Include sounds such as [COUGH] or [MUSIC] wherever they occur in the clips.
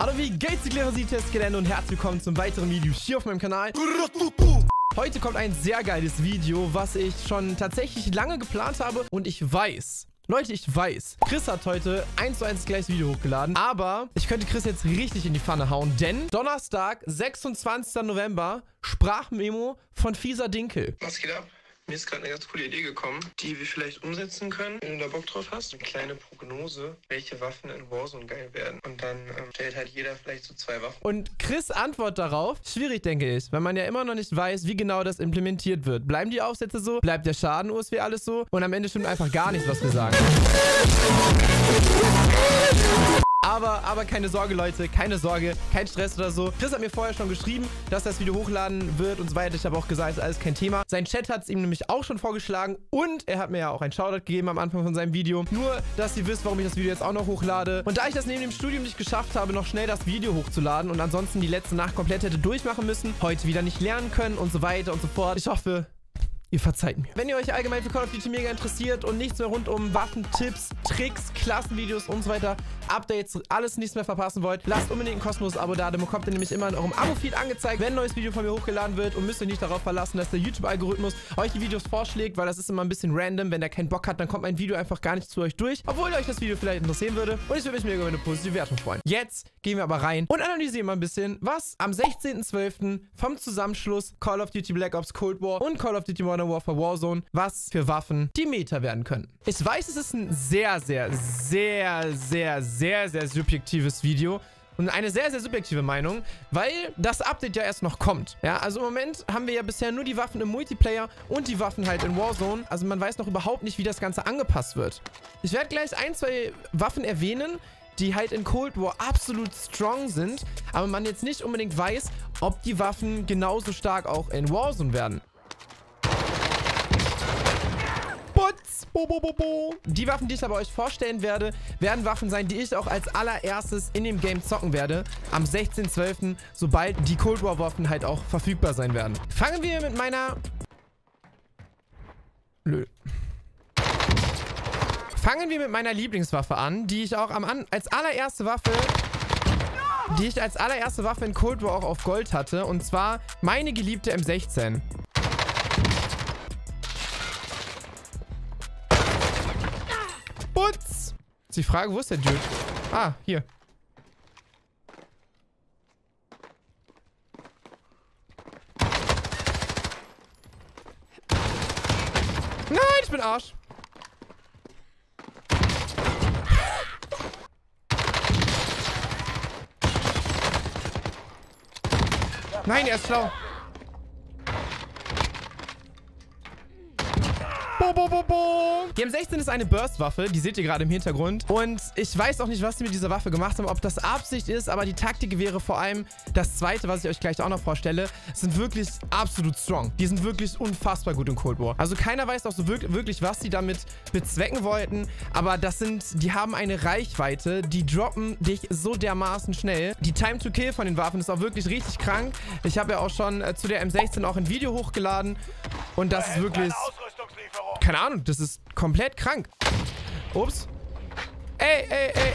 Hallo, wie geht's, die Gelände und herzlich willkommen zum weiteren Video hier auf meinem Kanal. Heute kommt ein sehr geiles Video, was ich schon tatsächlich lange geplant habe und ich weiß, Leute, ich weiß, Chris hat heute 1 zu 1 gleiches Video hochgeladen, aber ich könnte Chris jetzt richtig in die Pfanne hauen, denn Donnerstag, 26. November, Sprachmemo von Fieser Dinkel. Was geht ab? Mir ist gerade eine ganz coole Idee gekommen, die wir vielleicht umsetzen können, wenn du da Bock drauf hast. Eine kleine Prognose, welche Waffen in Warzone geil werden. Und dann ähm, stellt halt jeder vielleicht so zwei Waffen. Und Chris Antwort darauf, schwierig denke ich, weil man ja immer noch nicht weiß, wie genau das implementiert wird. Bleiben die Aufsätze so? Bleibt der Schaden USW alles so? Und am Ende stimmt einfach gar nichts, was wir sagen. Aber, aber keine Sorge, Leute, keine Sorge, kein Stress oder so. Chris hat mir vorher schon geschrieben, dass das Video hochladen wird und so weiter. Ich habe auch gesagt, ist alles kein Thema. Sein Chat hat es ihm nämlich auch schon vorgeschlagen und er hat mir ja auch einen Shoutout gegeben am Anfang von seinem Video. Nur, dass ihr wisst, warum ich das Video jetzt auch noch hochlade. Und da ich das neben dem Studium nicht geschafft habe, noch schnell das Video hochzuladen und ansonsten die letzte Nacht komplett hätte durchmachen müssen, heute wieder nicht lernen können und so weiter und so fort. Ich hoffe, Ihr verzeiht mir. Wenn ihr euch allgemein für Call of Duty mega interessiert und nichts mehr rund um Waffen, Tipps, Tricks, Klassenvideos und so weiter, Updates, alles nichts mehr verpassen wollt, lasst unbedingt ein kostenloses Abo da. Dann bekommt ihr nämlich immer in eurem Abo-Feed angezeigt, wenn ein neues Video von mir hochgeladen wird und müsst euch nicht darauf verlassen, dass der YouTube-Algorithmus euch die Videos vorschlägt, weil das ist immer ein bisschen random. Wenn der keinen Bock hat, dann kommt mein Video einfach gar nicht zu euch durch, obwohl euch das Video vielleicht interessieren würde. Und ich würde mich mega über eine positive Wertung freuen. Jetzt gehen wir aber rein und analysieren mal ein bisschen, was am 16.12. vom Zusammenschluss Call of Duty Black Ops Cold War und Call of Duty Modern Warfare Warzone was für Waffen die Meta werden können. Ich weiß, es ist ein sehr, sehr, sehr, sehr, sehr, sehr subjektives Video. Und eine sehr, sehr subjektive Meinung, weil das Update ja erst noch kommt. Ja, also im Moment haben wir ja bisher nur die Waffen im Multiplayer und die Waffen halt in Warzone. Also man weiß noch überhaupt nicht, wie das Ganze angepasst wird. Ich werde gleich ein, zwei Waffen erwähnen, die halt in Cold War absolut strong sind, aber man jetzt nicht unbedingt weiß, ob die Waffen genauso stark auch in Warzone werden. Bo, bo, bo, bo. Die Waffen, die ich aber euch vorstellen werde, werden Waffen sein, die ich auch als allererstes in dem Game zocken werde. Am 16.12., sobald die Cold War Waffen halt auch verfügbar sein werden. Fangen wir mit meiner... Lö. Fangen wir mit meiner Lieblingswaffe an, die ich auch am an als allererste Waffe die ich als allererste Waffe in Cold War auch auf Gold hatte. Und zwar meine geliebte M16. Ist die Frage, wo ist der Dude? Ah, hier. Nein, ich bin Arsch. Nein, er ist schlau. Bo, bo, bo, bo. Die M16 ist eine Burst-Waffe, die seht ihr gerade im Hintergrund. Und ich weiß auch nicht, was sie mit dieser Waffe gemacht haben, ob das Absicht ist, aber die Taktik wäre vor allem das zweite, was ich euch gleich auch noch vorstelle, sind wirklich absolut strong. Die sind wirklich unfassbar gut in Cold War. Also keiner weiß auch so wirklich, was sie damit bezwecken wollten, aber das sind, die haben eine Reichweite, die droppen dich so dermaßen schnell. Die Time to Kill von den Waffen ist auch wirklich richtig krank. Ich habe ja auch schon äh, zu der M16 auch ein Video hochgeladen und das ist wirklich keine Ahnung, das ist komplett krank. Ups. Ey, ey, ey.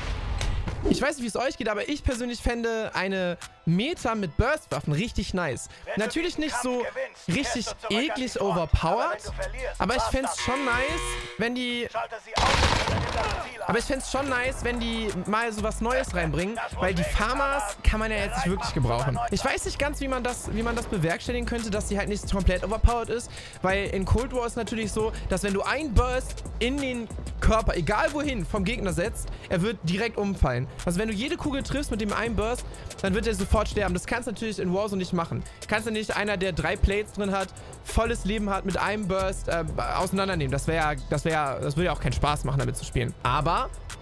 Ich weiß nicht, wie es euch geht, aber ich persönlich fände eine Meta mit Burst-Waffen richtig nice. Natürlich nicht so richtig eklig overpowered, aber ich fände es schon nice, wenn die... Aber ich fände es schon nice, wenn die mal so was Neues reinbringen, weil die Farmers kann man ja jetzt nicht wirklich gebrauchen. Ich weiß nicht ganz, wie man das, wie man das bewerkstelligen könnte, dass die halt nicht komplett overpowered ist, weil in Cold War ist natürlich so, dass wenn du einen Burst in den Körper, egal wohin, vom Gegner setzt, er wird direkt umfallen. Also wenn du jede Kugel triffst mit dem einen Burst, dann wird er sofort sterben. Das kannst du natürlich in Warzone nicht machen. Kannst du nicht einer, der drei Plates drin hat, volles Leben hat, mit einem Burst äh, auseinandernehmen. Das wäre ja, das wäre das würde ja auch keinen Spaß machen, damit zu spielen. Aber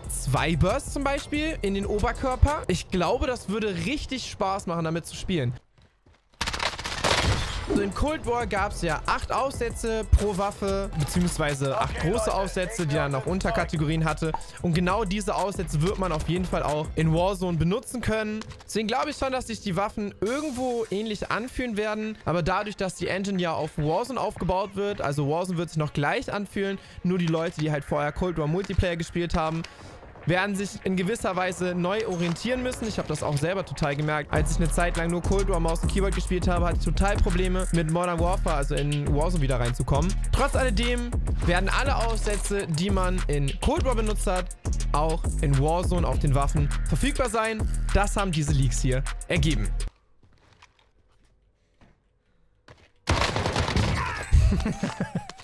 zwei Bursts zum Beispiel in den Oberkörper. Ich glaube, das würde richtig Spaß machen, damit zu spielen. So in Cold War gab es ja acht Aufsätze pro Waffe, beziehungsweise acht große Aufsätze, die dann noch Unterkategorien hatte. Und genau diese Aufsätze wird man auf jeden Fall auch in Warzone benutzen können. Deswegen glaube ich schon, dass sich die Waffen irgendwo ähnlich anfühlen werden. Aber dadurch, dass die Engine ja auf Warzone aufgebaut wird, also Warzone wird sich noch gleich anfühlen, nur die Leute, die halt vorher Cold War Multiplayer gespielt haben, werden sich in gewisser Weise neu orientieren müssen. Ich habe das auch selber total gemerkt. Als ich eine Zeit lang nur Cold War Maus und Keyboard gespielt habe, hatte ich total Probleme mit Modern Warfare, also in Warzone wieder reinzukommen. Trotz alledem werden alle Aufsätze, die man in Cold War benutzt hat, auch in Warzone auf den Waffen verfügbar sein. Das haben diese Leaks hier ergeben. [LAUGHS]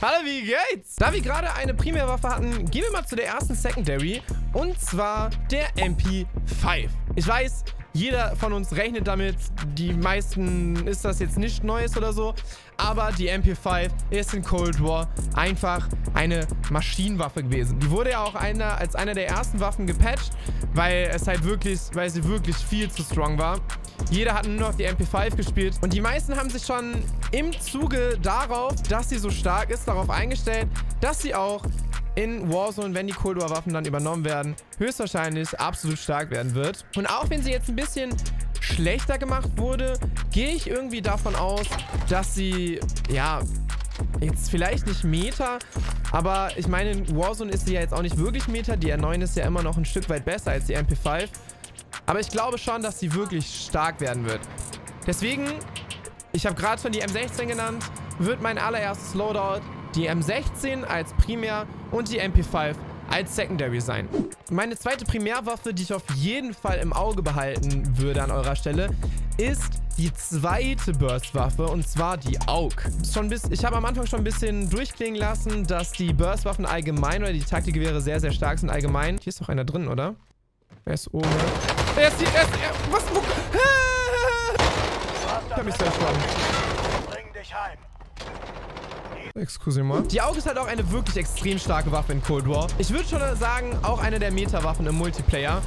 Hallo, wie geht's? Da wir gerade eine Primärwaffe hatten, gehen wir mal zu der ersten Secondary. Und zwar der MP5. Ich weiß, jeder von uns rechnet damit. Die meisten ist das jetzt nicht Neues oder so. Aber die MP5 ist in Cold War einfach eine Maschinenwaffe gewesen. Die wurde ja auch einer, als einer der ersten Waffen gepatcht, weil es halt wirklich, weil sie wirklich viel zu strong war. Jeder hat nur noch die MP5 gespielt. Und die meisten haben sich schon im Zuge darauf, dass sie so stark ist, darauf eingestellt, dass sie auch in Warzone, wenn die Cold War Waffen dann übernommen werden, höchstwahrscheinlich absolut stark werden wird. Und auch wenn sie jetzt ein bisschen schlechter gemacht wurde, gehe ich irgendwie davon aus, dass sie, ja, jetzt vielleicht nicht Meta, aber ich meine, in Warzone ist sie ja jetzt auch nicht wirklich Meta. Die R9 ist ja immer noch ein Stück weit besser als die MP5. Aber ich glaube schon, dass sie wirklich stark werden wird. Deswegen, ich habe gerade schon die M16 genannt, wird mein allererstes Loadout die M16 als Primär und die MP5 als Secondary sein. Meine zweite Primärwaffe, die ich auf jeden Fall im Auge behalten würde an eurer Stelle, ist die zweite Burstwaffe und zwar die AUG. Schon bis, ich habe am Anfang schon ein bisschen durchklingen lassen, dass die Burstwaffen allgemein oder die Taktikgewehre sehr, sehr stark sind allgemein. Hier ist doch einer drin, oder? Wer ist oben? Er ist hier, er ist, er, was? Wo, ich hab mich sehr spannend. Bring dich heim. Excusez-moi. Die Auge ist halt auch eine wirklich extrem starke Waffe in Cold War. Ich würde schon sagen, auch eine der Meta-Waffen im Multiplayer.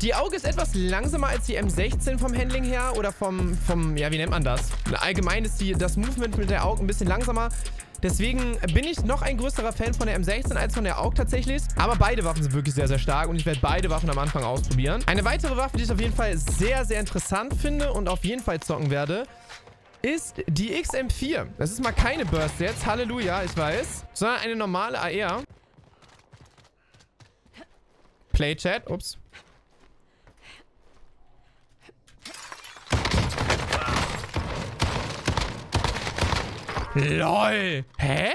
Die Auge ist etwas langsamer als die M16 vom Handling her oder vom, vom ja, wie nennt man das? Allgemein ist die, das Movement mit der Auge ein bisschen langsamer. Deswegen bin ich noch ein größerer Fan von der M16 als von der AUG tatsächlich. Aber beide Waffen sind wirklich sehr, sehr stark und ich werde beide Waffen am Anfang ausprobieren. Eine weitere Waffe, die ich auf jeden Fall sehr, sehr interessant finde und auf jeden Fall zocken werde, ist die XM4. Das ist mal keine Burst jetzt. Halleluja, ich weiß. Sondern eine normale AR. Playchat. Ups. LOL. Hä?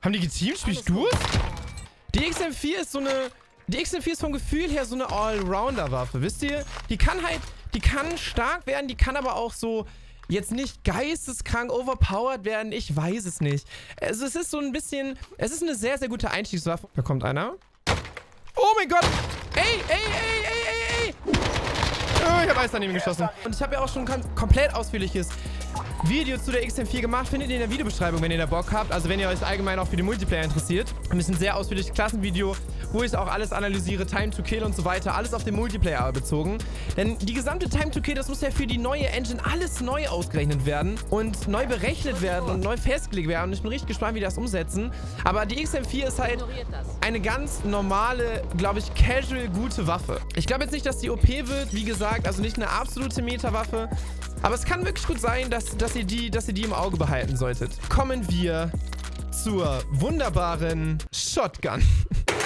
Haben die geteamt? Spielst du es? Die XM4 ist so eine... Die XM4 ist vom Gefühl her so eine Allrounder-Waffe, wisst ihr? Die kann halt... Die kann stark werden, die kann aber auch so jetzt nicht geisteskrank overpowered werden. Ich weiß es nicht. Also es ist so ein bisschen... Es ist eine sehr, sehr gute Einstiegswaffe. Da kommt einer. Oh mein Gott! Ey, ey, ey, ey, ey, ey! Oh, ich habe Eis daneben geschossen. Und ich habe ja auch schon ein komplett ausführliches Video zu der XM4 gemacht. Findet ihr in der Videobeschreibung, wenn ihr da Bock habt. Also wenn ihr euch allgemein auch für den Multiplayer interessiert. Und es ist ein sehr ausführliches Klassenvideo, wo ich auch alles analysiere, Time to Kill und so weiter. Alles auf den Multiplayer bezogen. Denn die gesamte Time to Kill, das muss ja für die neue Engine alles neu ausgerechnet werden und neu berechnet werden und neu festgelegt werden. Und ich bin richtig gespannt, wie die das umsetzen. Aber die XM4 ist halt eine ganz normale, glaube ich, casual gute Waffe. Ich glaube jetzt nicht, dass die OP wird. Wie gesagt, also nicht eine absolute Meta-Waffe. Aber es kann wirklich gut sein, dass, dass, ihr die, dass ihr die im Auge behalten solltet. Kommen wir zur wunderbaren Shotgun.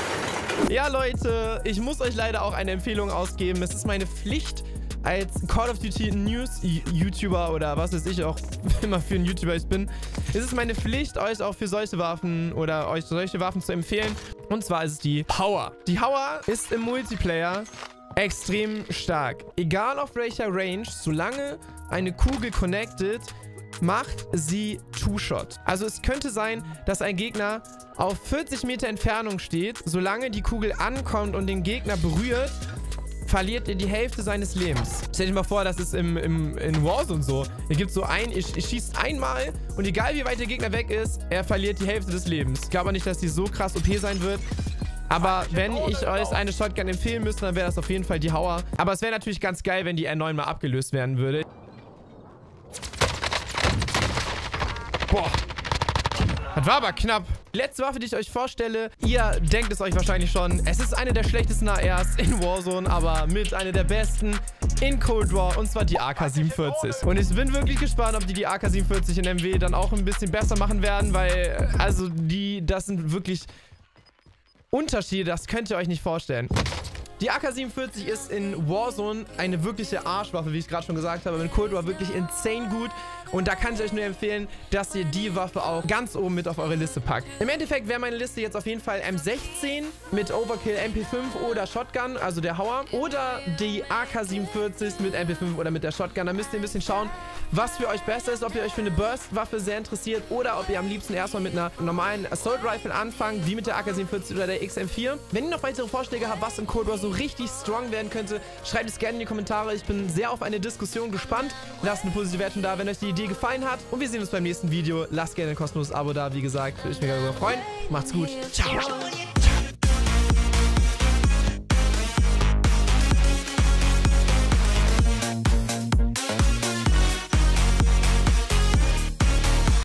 [LAUGHS] ja, Leute, ich muss euch leider auch eine Empfehlung ausgeben. Es ist meine Pflicht, als Call of Duty News YouTuber oder was weiß ich auch [LAUGHS] immer für ein YouTuber ich bin, ist es meine Pflicht, euch auch für solche Waffen oder euch solche Waffen zu empfehlen. Und zwar ist es die Power. Die Power ist im Multiplayer extrem stark. Egal auf welcher Range, solange eine Kugel connected, macht sie Two-Shot. Also es könnte sein, dass ein Gegner auf 40 Meter Entfernung steht. Solange die Kugel ankommt und den Gegner berührt, verliert ihr die Hälfte seines Lebens. Stell dir mal vor, das ist im, im, in Warzone so. Ihr gibt so ein, ihr, ihr schießt einmal und egal wie weit der Gegner weg ist, er verliert die Hälfte des Lebens. Ich glaube nicht, dass die so krass OP sein wird. Aber wenn ich euch eine Shotgun empfehlen müsste, dann wäre das auf jeden Fall die Hauer. Aber es wäre natürlich ganz geil, wenn die R9 mal abgelöst werden würde. Boah. Das war aber knapp. Letzte Waffe, die ich euch vorstelle, ihr denkt es euch wahrscheinlich schon. Es ist eine der schlechtesten ARs in Warzone, aber mit einer der besten in Cold War und zwar die AK-47. Und ich bin wirklich gespannt, ob die die AK-47 in MW dann auch ein bisschen besser machen werden, weil also die, das sind wirklich Unterschiede, das könnt ihr euch nicht vorstellen. Die AK-47 ist in Warzone eine wirkliche Arschwaffe, wie ich gerade schon gesagt habe. In Cold War wirklich insane gut. Und da kann ich euch nur empfehlen, dass ihr die Waffe auch ganz oben mit auf eure Liste packt. Im Endeffekt wäre meine Liste jetzt auf jeden Fall M16 mit Overkill MP5 oder Shotgun, also der Hauer. Oder die AK-47 mit MP5 oder mit der Shotgun. Da müsst ihr ein bisschen schauen, was für euch besser ist. Ob ihr euch für eine Burst-Waffe sehr interessiert oder ob ihr am liebsten erstmal mit einer normalen Assault Rifle anfangt, wie mit der AK-47 oder der XM4. Wenn ihr noch weitere Vorschläge habt, was in Cold War so richtig strong werden könnte, schreibt es gerne in die Kommentare. Ich bin sehr auf eine Diskussion gespannt. Lasst eine positive Wertung da, wenn euch die Idee dir gefallen hat. Und wir sehen uns beim nächsten Video. Lasst gerne ein kostenloses Abo da. Wie gesagt, würde ich mich darüber freuen. Macht's gut. Ciao.